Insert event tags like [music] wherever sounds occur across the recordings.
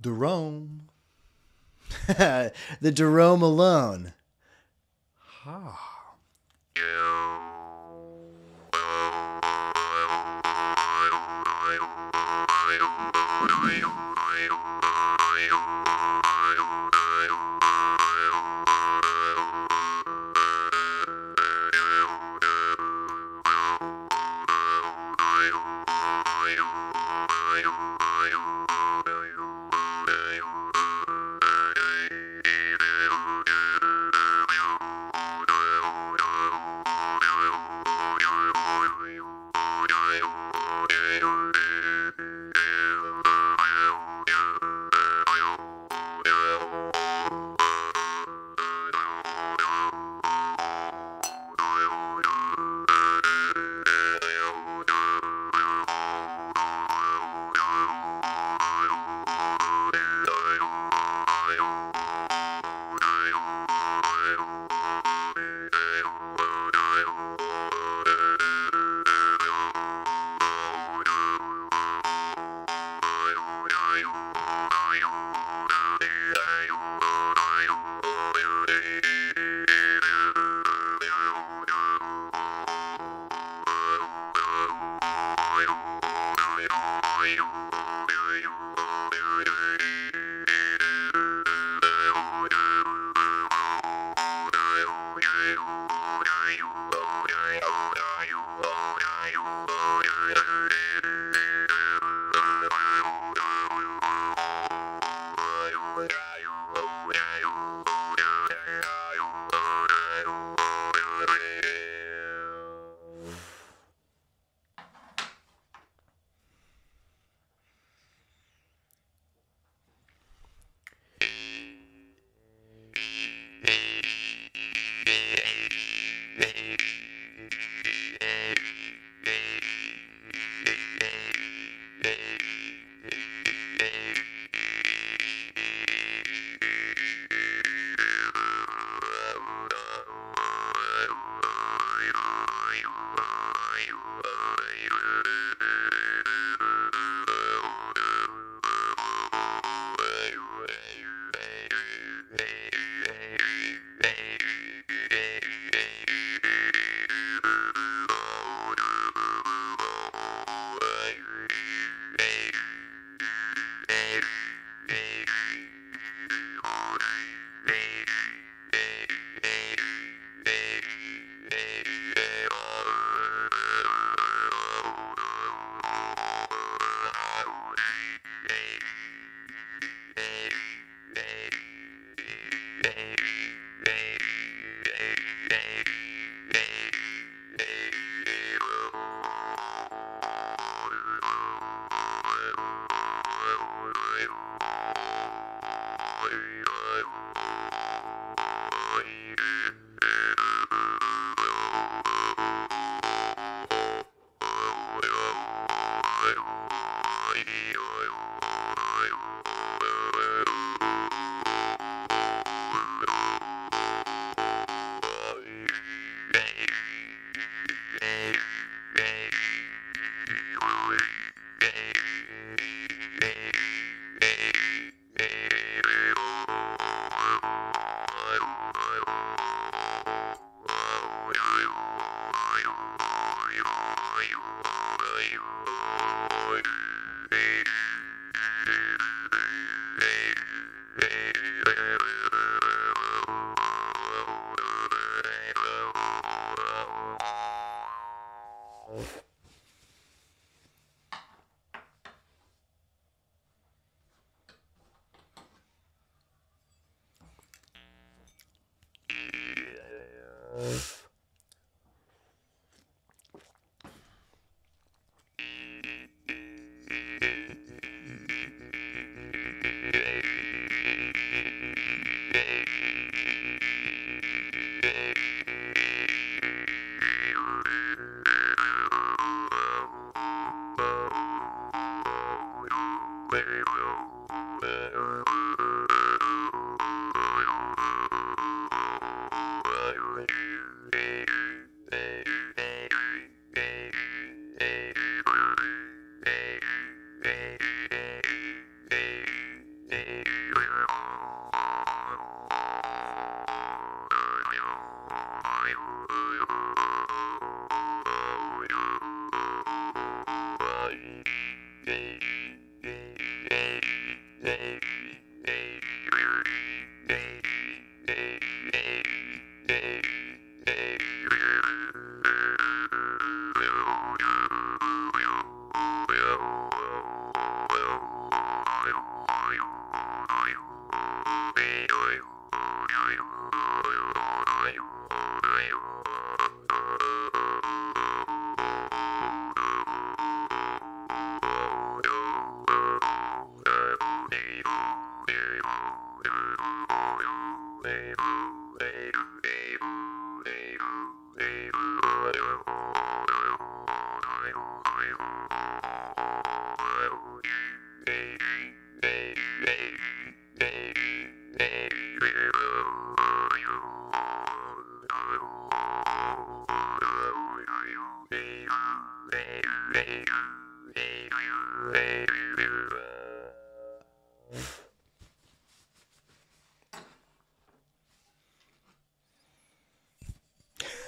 Jerome. [laughs] the Jerome alone. Ha. Ah. you Thank you. Yeah.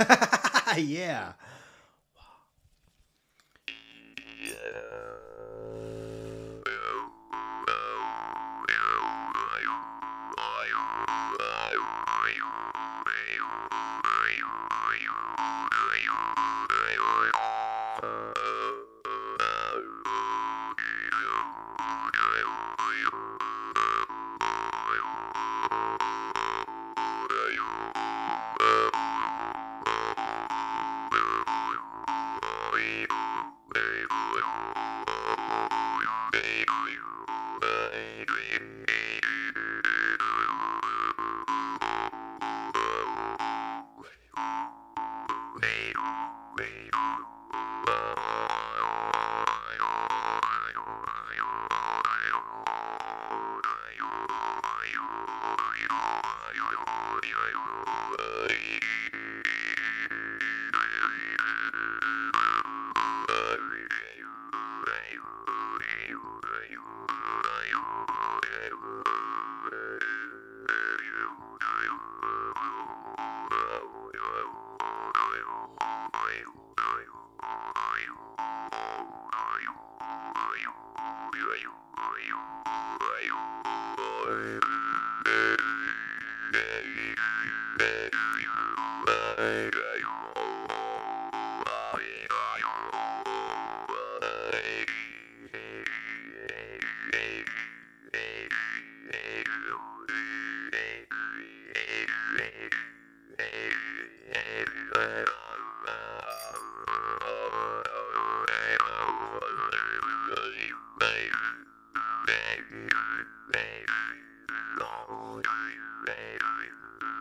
[laughs] Yeah,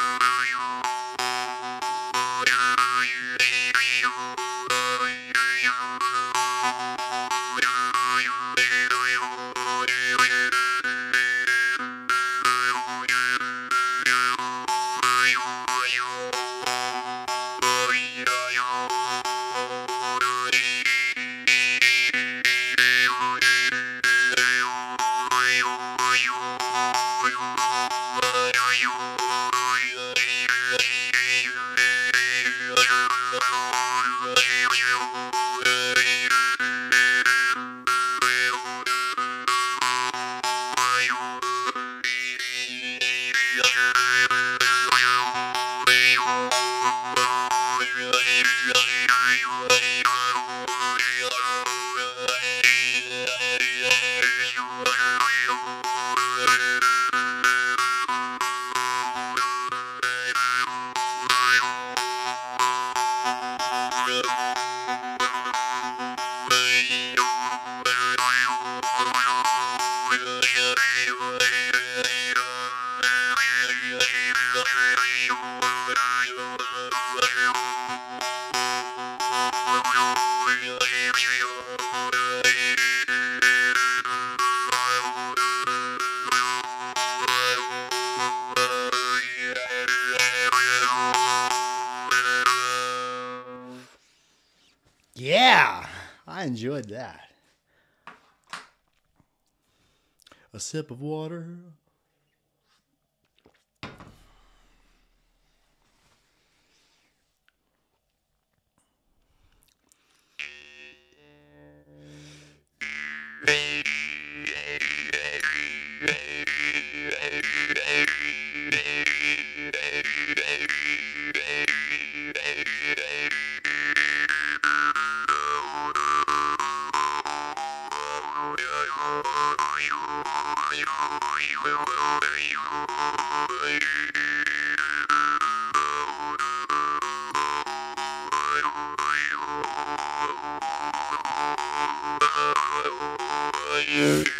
you. Enjoyed that. A sip of water. You.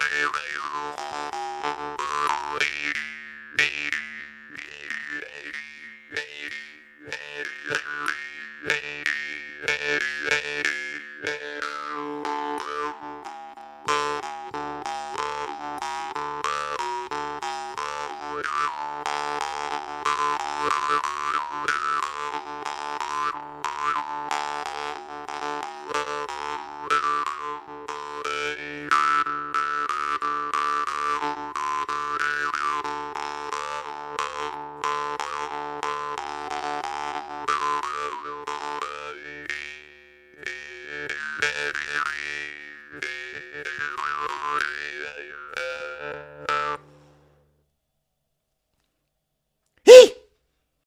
way, way, way.